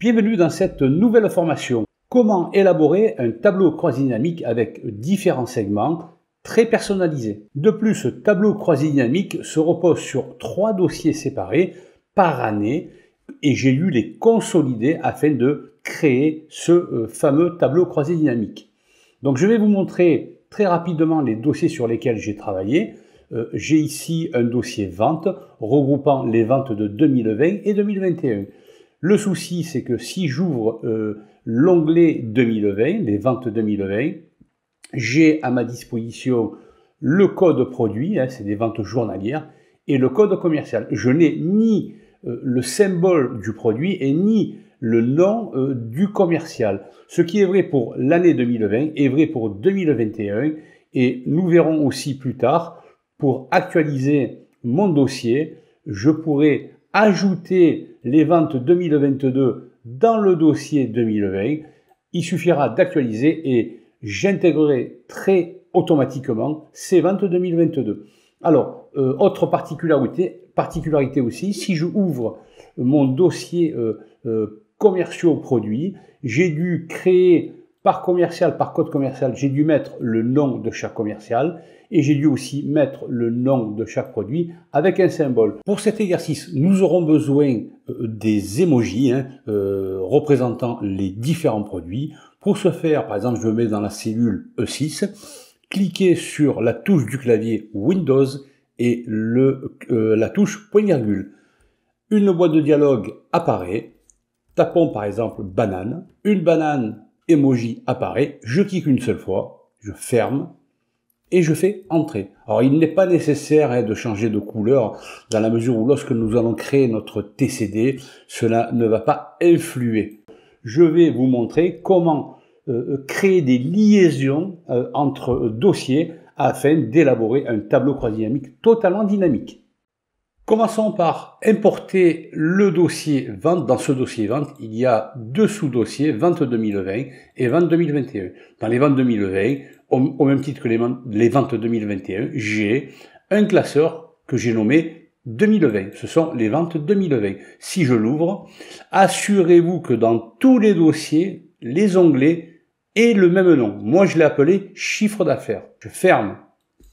Bienvenue dans cette nouvelle formation. Comment élaborer un tableau croisé-dynamique avec différents segments très personnalisés? De plus, ce tableau croisé-dynamique se repose sur trois dossiers séparés par année et j'ai dû les consolider afin de créer ce euh, fameux tableau croisé dynamique. Donc je vais vous montrer très rapidement les dossiers sur lesquels j'ai travaillé. Euh, j'ai ici un dossier vente regroupant les ventes de 2020 et 2021. Le souci, c'est que si j'ouvre euh, l'onglet 2020, les ventes 2020, j'ai à ma disposition le code produit, hein, c'est des ventes journalières, et le code commercial. Je n'ai ni euh, le symbole du produit et ni le nom euh, du commercial. Ce qui est vrai pour l'année 2020 est vrai pour 2021 et nous verrons aussi plus tard, pour actualiser mon dossier, je pourrai ajouter les ventes 2022 dans le dossier 2020, il suffira d'actualiser et j'intégrerai très automatiquement ces ventes 2022. Alors, euh, autre particularité, aussi, si je ouvre mon dossier euh, euh, commerciaux produits, j'ai dû créer par commercial, par code commercial, j'ai dû mettre le nom de chaque commercial et j'ai dû aussi mettre le nom de chaque produit avec un symbole. Pour cet exercice, nous aurons besoin euh, des emojis hein, euh, représentant les différents produits. Pour ce faire, par exemple, je mets dans la cellule E6, cliquez sur la touche du clavier Windows et le, euh, la touche point virgule. Une boîte de dialogue apparaît. Tapons par exemple banane. Une banane emoji apparaît. Je clique une seule fois. Je ferme et je fais entrer. Alors il n'est pas nécessaire hein, de changer de couleur dans la mesure où lorsque nous allons créer notre TCD, cela ne va pas influer. Je vais vous montrer comment euh, créer des liaisons euh, entre dossiers afin d'élaborer un tableau croisé-dynamique totalement dynamique. Commençons par importer le dossier vente. Dans ce dossier vente, il y a deux sous-dossiers, vente 2020 et vente 2021. Dans les ventes 2020, au, même titre que les, ventes 2021, j'ai un classeur que j'ai nommé 2020. Ce sont les ventes 2020. Si je l'ouvre, assurez-vous que dans tous les dossiers, les onglets aient le même nom. Moi, je l'ai appelé chiffre d'affaires. Je ferme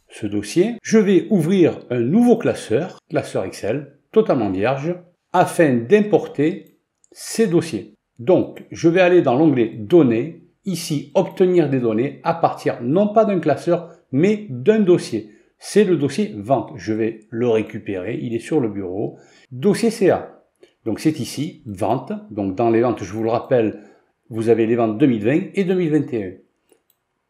ce dossier, je vais ouvrir un nouveau classeur, classeur Excel, totalement vierge, afin d'importer ces dossiers. Donc, je vais aller dans l'onglet Données, ici Obtenir des données à partir non pas d'un classeur, mais d'un dossier. C'est le dossier Vente. Je vais le récupérer, il est sur le bureau. Dossier CA. Donc c'est ici, Vente. Donc dans les ventes, je vous le rappelle, vous avez les ventes 2020 et 2021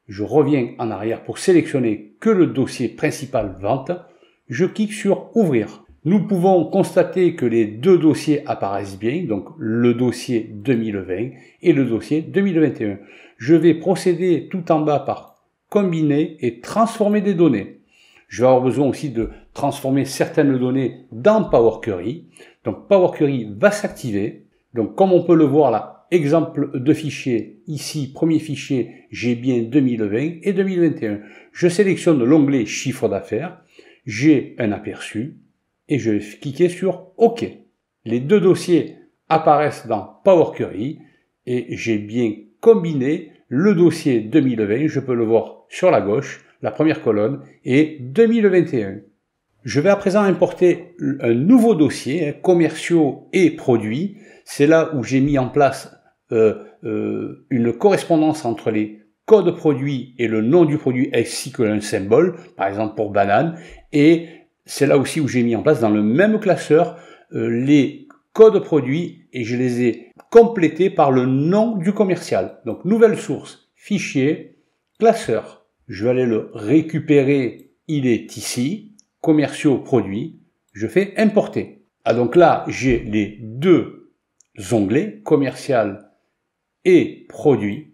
je reviens en arrière pour sélectionner que le dossier principal vente, je clique sur ouvrir. Nous pouvons constater que les deux dossiers apparaissent bien, donc le dossier 2020 et le dossier 2021. Je vais procéder tout en bas par combiner et transformer des données. Je vais avoir besoin aussi de transformer certaines données dans Power Query. Donc Power Query va s'activer. Donc comme on peut le voir là, exemple de fichier, ici, premier fichier, j'ai bien 2020 et 2021. Je sélectionne l'onglet chiffre d'affaires, j'ai un aperçu et je vais cliquer sur OK. Les deux dossiers apparaissent dans Power Query et j'ai bien combiné le dossier 2020, je peux le voir sur la gauche, la première colonne, et 2021. Je vais à présent importer un nouveau dossier, hein, commerciaux et produits. C'est là où j'ai mis en place une correspondance entre les codes produits et le nom du produit ainsi que un symbole, par exemple pour banane, et c'est là aussi où j'ai mis en place dans le même classeur euh, les codes produits et je les ai complétés par le nom du commercial. Donc nouvelle source, fichier, classeur. Je vais aller le récupérer, il est ici, commerciaux produits, je fais importer. Ah donc là, j'ai les deux onglets, commercial et produit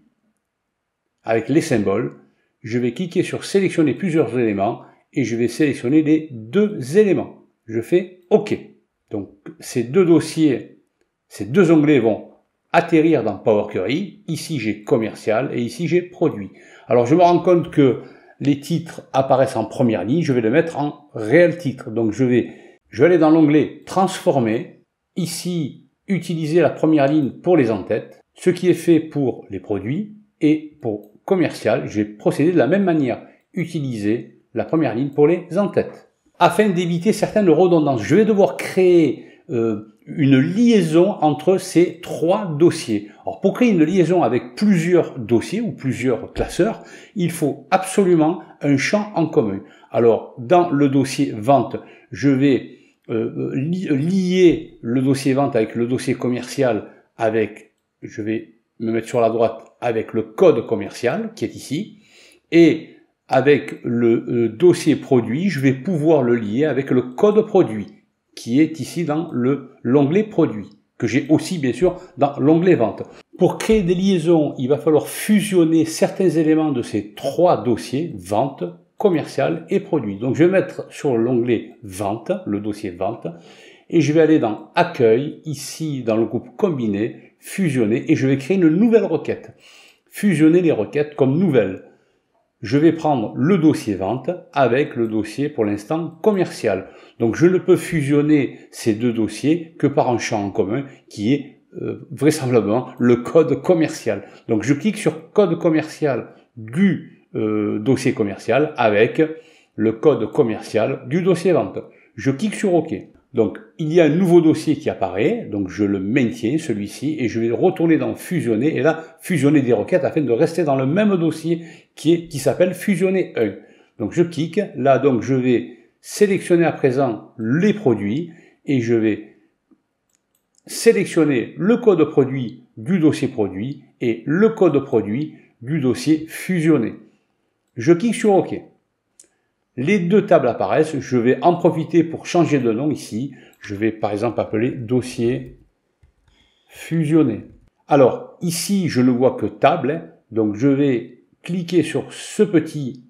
avec les symboles, je vais cliquer sur sélectionner plusieurs éléments et je vais sélectionner les deux éléments. Je fais OK. Donc ces deux dossiers, ces deux onglets vont atterrir dans Power Query. Ici j'ai commercial et ici j'ai produit. Alors je me rends compte que les titres apparaissent en première ligne, je vais le mettre en réel titre. Donc je vais, je vais aller dans l'onglet transformer. Ici utiliser la première ligne pour les entêtes, ce qui est fait pour les produits, et pour commercial, je vais procéder de la même manière, utiliser la première ligne pour les entêtes. Afin d'éviter certaines redondances, je vais devoir créer euh, une liaison entre ces trois dossiers. Alors pour créer une liaison avec plusieurs dossiers ou plusieurs classeurs, il faut absolument un champ en commun. Alors dans le dossier vente, je vais euh, lier le dossier vente avec le dossier commercial avec, je vais me mettre sur la droite avec le code commercial qui est ici et avec le euh, dossier produit, je vais pouvoir le lier avec le code produit qui est ici dans le l'onglet produit, que j'ai aussi bien sûr dans l'onglet vente. Pour créer des liaisons, il va falloir fusionner certains éléments de ces trois dossiers, vente, commercial et produit. Donc je vais mettre sur l'onglet vente, le dossier vente, et je vais aller dans accueil, ici dans le groupe combiné, fusionner, et je vais créer une nouvelle requête. Fusionner les requêtes comme nouvelles je vais prendre le dossier vente avec le dossier pour l'instant commercial. Donc je ne peux fusionner ces deux dossiers que par un champ en commun qui est euh, vraisemblablement le code commercial. Donc je clique sur code commercial du euh, dossier commercial avec le code commercial du dossier vente. Je clique sur OK. Donc, il y a un nouveau dossier qui apparaît, donc je le maintiens, celui-ci, et je vais retourner dans fusionner, et là, fusionner des requêtes afin de rester dans le même dossier qui est, qui s'appelle fusionner 1. Donc, je clique, là, donc, je vais sélectionner à présent les produits, et je vais sélectionner le code produit du dossier produit et le code produit du dossier fusionné. Je clique sur OK. Les deux tables apparaissent. Je vais en profiter pour changer de nom ici. Je vais par exemple appeler dossier fusionné. Alors ici, je ne vois que table. Donc je vais cliquer sur ce petit,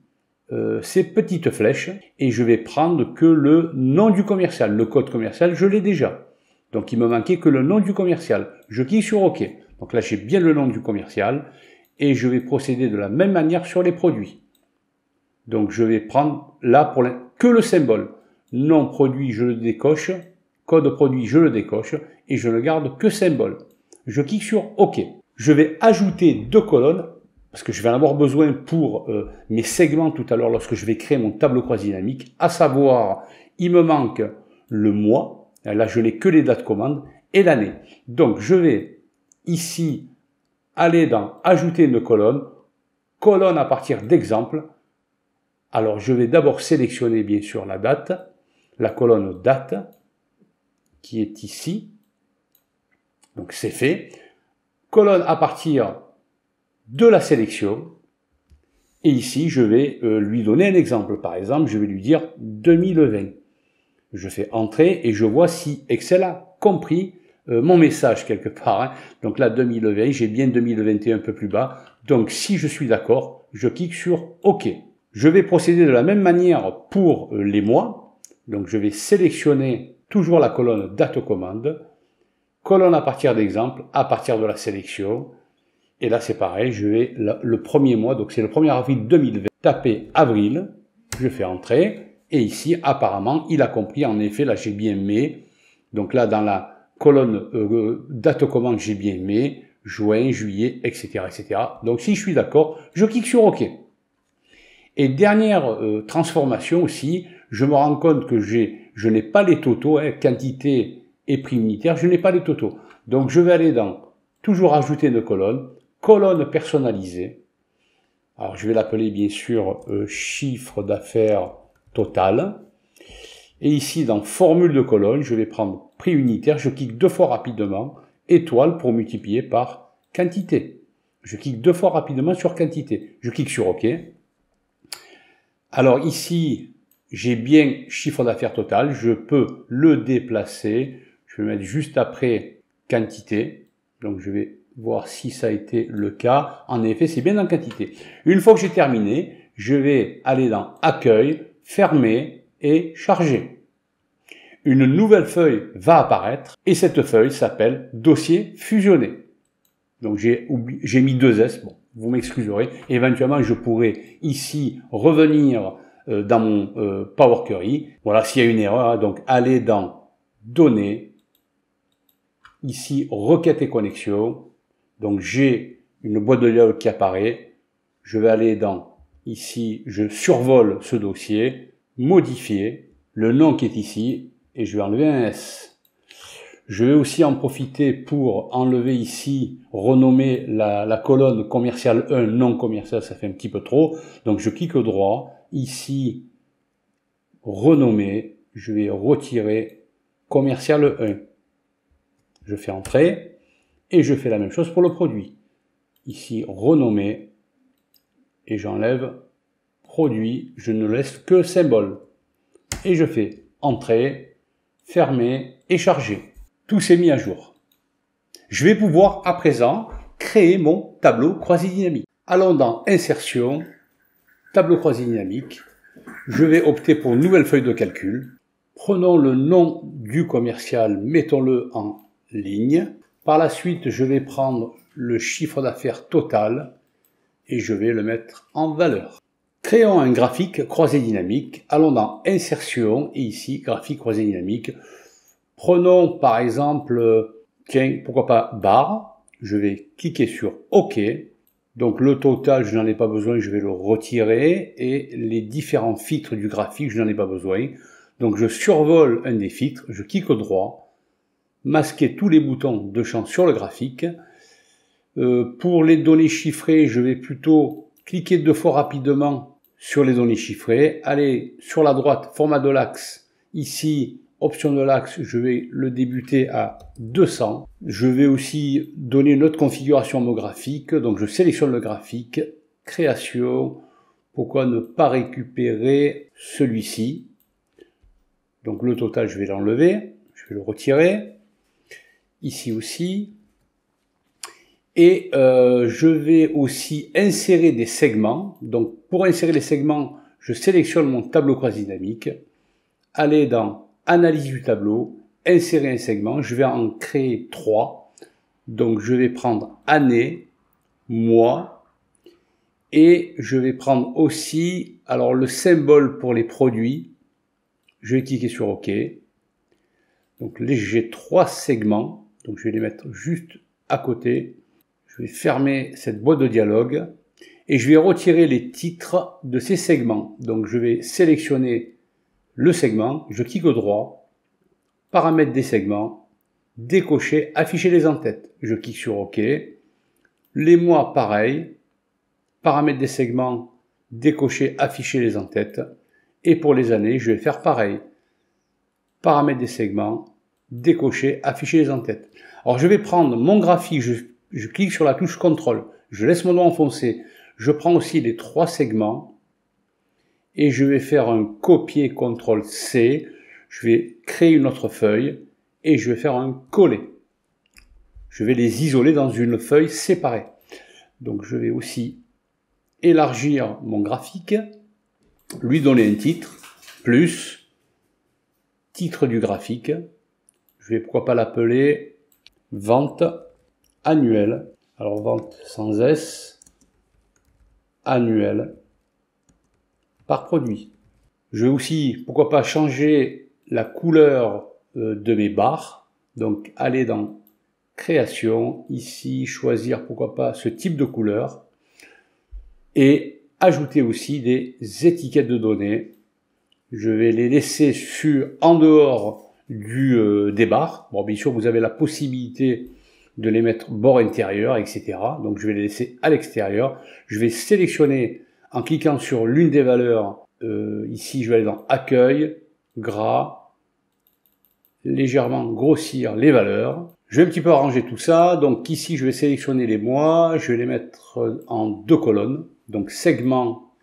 euh, ces petites flèches et je vais prendre que le nom du commercial. Le code commercial, je l'ai déjà. Donc il me manquait que le nom du commercial. Je clique sur OK. Donc là, j'ai bien le nom du commercial et je vais procéder de la même manière sur les produits. Donc je vais prendre là pour que le symbole. Nom produit, je le décoche. Code produit, je le décoche. Et je ne garde que symbole. Je clique sur OK. Je vais ajouter deux colonnes parce que je vais en avoir besoin pour euh, mes segments tout à l'heure lorsque je vais créer mon tableau croisé dynamique, à savoir, il me manque le mois, là je n'ai que les dates commandes, et l'année. Donc je vais ici aller dans ajouter une colonne, colonne à partir d'exemple, alors je vais d'abord sélectionner bien sûr la date, la colonne date qui est ici. Donc c'est fait. Colonne à partir de la sélection. Et ici, je vais euh, lui donner un exemple. Par exemple, je vais lui dire 2020. Je fais entrer et je vois si Excel a compris euh, mon message quelque part. Hein. Donc là, 2020, j'ai bien 2021 un peu plus bas. Donc si je suis d'accord, je clique sur OK. Je vais procéder de la même manière pour euh, les mois. Donc je vais sélectionner toujours la colonne date commande, colonne à partir d'exemple, à partir de la sélection. Et là c'est pareil, je vais le premier mois, donc c'est le 1er avril 2020, taper avril, je fais entrer, et ici apparemment il a compris, en effet là j'ai bien mai, donc là dans la colonne euh, date commande j'ai bien mai, juin, juillet, etc., etc. Donc si je suis d'accord, je clique sur OK. Et dernière euh, transformation aussi, je me rends compte que j'ai, je n'ai pas les totaux, hein, quantité et prix unitaire, je n'ai pas les totaux. Donc je vais aller dans toujours ajouter une colonne, colonne personnalisée. Alors je vais l'appeler bien sûr euh, chiffre d'affaires total. Et ici dans formule de colonne, je vais prendre prix unitaire, je clique deux fois rapidement, étoile pour multiplier par quantité. Je clique deux fois rapidement sur quantité. Je clique sur OK. Alors ici, j'ai bien chiffre d'affaires total, je peux le déplacer, je vais mettre juste après quantité, donc je vais voir si ça a été le cas. En effet, c'est bien dans quantité. Une fois que j'ai terminé, je vais aller dans accueil, fermer et charger. Une nouvelle feuille va apparaître et cette feuille s'appelle dossier fusionné. Donc j'ai mis deux S, vous m'excuserez. Éventuellement, je pourrais ici revenir euh, dans mon euh, Power Query. Voilà, s'il y a une erreur, hein, donc aller dans Données, ici requête et connexion. Donc j'ai une boîte de dialogue qui apparaît. Je vais aller dans ici, je survole ce dossier, modifier le nom qui est ici et je vais enlever un S. Je vais aussi en profiter pour enlever ici, renommer la, colonne commerciale 1 non commercial, ça fait un petit peu trop. Donc je clique droit, ici, renommer, je vais retirer commercial 1. Je fais entrer et je fais la même chose pour le produit. Ici, renommer et j'enlève produit, je ne laisse que symbole. Et je fais entrer, fermer et charger tout s'est mis à jour. Je vais pouvoir à présent créer mon tableau croisé dynamique. Allons dans Insertion, Tableau croisé dynamique. Je vais opter pour nouvelle feuille de calcul. Prenons le nom du commercial, mettons-le en ligne. Par la suite, je vais prendre le chiffre d'affaires total et je vais le mettre en valeur. Créons un graphique croisé dynamique. Allons dans Insertion et ici, graphique croisé dynamique. Prenons par exemple, tiens, pourquoi pas barre. Je vais cliquer sur OK. Donc le total, je n'en ai pas besoin, je vais le retirer. Et les différents filtres du graphique, je n'en ai pas besoin. Donc je survole un des filtres, je clique droit, masquer tous les boutons de champ sur le graphique. Euh, pour les données chiffrées, je vais plutôt cliquer deux fois rapidement sur les données chiffrées, aller sur la droite, format de l'axe, ici, option de l'axe, je vais le débuter à 200. Je vais aussi donner une autre configuration graphique. Donc je sélectionne le graphique, création. Pourquoi ne pas récupérer celui-ci? Donc le total, je vais l'enlever. Je vais le retirer. Ici aussi. Et euh, je vais aussi insérer des segments. Donc pour insérer les segments, je sélectionne mon tableau croisé dynamique. Aller dans analyse du tableau, insérer un segment, je vais en créer trois. Donc je vais prendre année, mois, et je vais prendre aussi, alors le symbole pour les produits, je vais cliquer sur OK. Donc j'ai trois segments, donc je vais les mettre juste à côté. Je vais fermer cette boîte de dialogue et je vais retirer les titres de ces segments. Donc je vais sélectionner le segment, je clique droit, paramètres des segments, décocher, afficher les en-têtes. Je clique sur OK. Les mois, pareil. Paramètres des segments, décocher, afficher les en-têtes. Et pour les années, je vais faire pareil. Paramètres des segments, décocher, afficher les en-têtes. Alors je vais prendre mon graphique, je, je clique sur la touche CTRL, je laisse mon doigt enfoncé, je prends aussi les trois segments, et je vais faire un copier CTRL C, je vais créer une autre feuille et je vais faire un coller. Je vais les isoler dans une feuille séparée. Donc je vais aussi élargir mon graphique, lui donner un titre, plus titre du graphique. Je vais pourquoi pas l'appeler vente annuelle. Alors vente sans S, annuelle par produit. Je vais aussi, pourquoi pas, changer la couleur euh, de mes barres. Donc, aller dans création, ici, choisir, pourquoi pas, ce type de couleur. Et ajouter aussi des étiquettes de données. Je vais les laisser sur, en dehors du, euh, des barres. Bon, bien sûr, vous avez la possibilité de les mettre bord intérieur, etc. Donc, je vais les laisser à l'extérieur. Je vais sélectionner en cliquant sur l'une des valeurs, euh, ici je vais aller dans accueil, gras, légèrement grossir les valeurs. Je vais un petit peu arranger tout ça. Donc ici je vais sélectionner les mois, je vais les mettre en deux colonnes. Donc segment,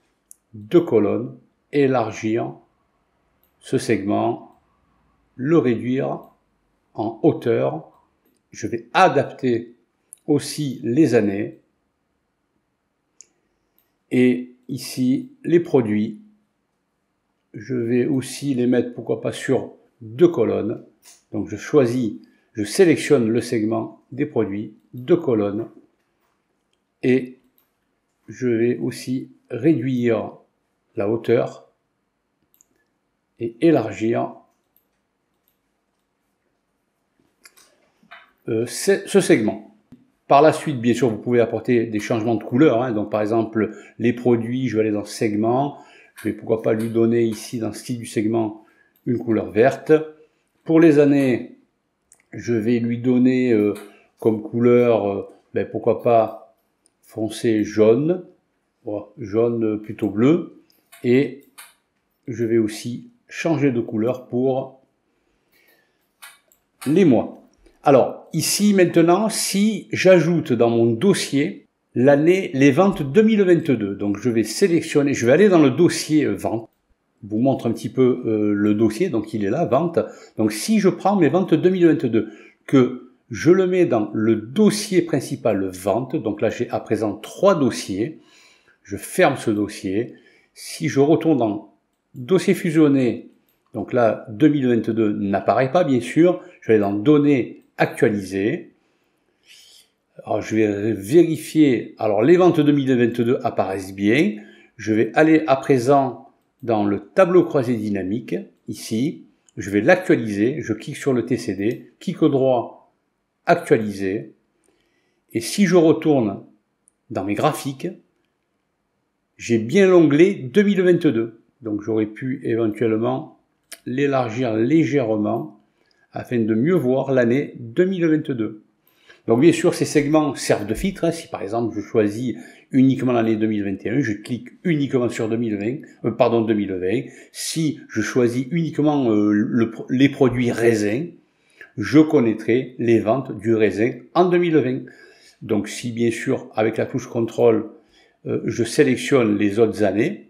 deux colonnes, élargir ce segment, le réduire en hauteur. Je vais adapter aussi les années et ici les produits. Je vais aussi les mettre, pourquoi pas, sur deux colonnes. Donc je choisis, je sélectionne le segment des produits, deux colonnes. Et je vais aussi réduire la hauteur et élargir euh, ce segment. Par la suite, bien sûr, vous pouvez apporter des changements de couleur. Hein. Donc, par exemple, les produits, je vais aller dans segment. Je vais pourquoi pas lui donner ici, dans le style du segment, une couleur verte. Pour les années, je vais lui donner euh, comme couleur, euh, ben, pourquoi pas foncé jaune, jaune plutôt bleu. Et je vais aussi changer de couleur pour les mois. Alors, ici maintenant, si j'ajoute dans mon dossier l'année, les ventes 2022, donc je vais sélectionner, je vais aller dans le dossier vente, vous montre un petit peu euh, le dossier, donc il est là, vente. Donc si je prends mes ventes 2022, que je le mets dans le dossier principal vente, donc là j'ai à présent trois dossiers, je ferme ce dossier. Si je retourne dans dossier fusionné, donc là 2022 n'apparaît pas bien sûr, je vais dans données actualisé. Alors, je vais vérifier. Alors, les ventes 2022 apparaissent bien. Je vais aller à présent dans le tableau croisé dynamique, ici. Je vais l'actualiser. Je clique sur le TCD, clic au droit, actualiser. Et si je retourne dans mes graphiques, j'ai bien l'onglet 2022. Donc, j'aurais pu éventuellement l'élargir légèrement afin de mieux voir l'année 2022. Donc bien sûr, ces segments servent de filtre. Hein. Si par exemple je choisis uniquement l'année 2021, je clique uniquement sur 2020, euh, pardon 2020. Si je choisis uniquement euh, les produits raisins, je connaîtrai les ventes du raisin en 2020. Donc si bien sûr avec la touche contrôle, euh, je sélectionne les autres années,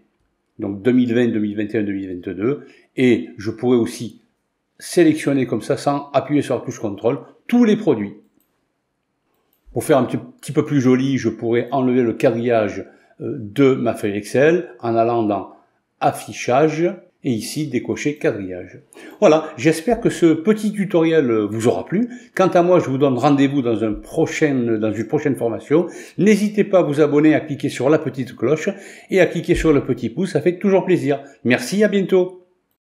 donc 2020, 2021, 2022, et je pourrais aussi sélectionner comme ça sans appuyer sur la touche contrôle tous les produits. Pour faire un petit, peu plus joli, je pourrais enlever le quadrillage euh, de ma feuille Excel en allant dans affichage et ici décocher quadrillage. Voilà, j'espère que ce petit tutoriel vous aura plu. Quant à moi, je vous donne rendez-vous dans, dans une prochaine formation. N'hésitez pas à vous abonner, à cliquer sur la petite cloche et à cliquer sur le petit pouce, ça fait toujours plaisir. Merci, à bientôt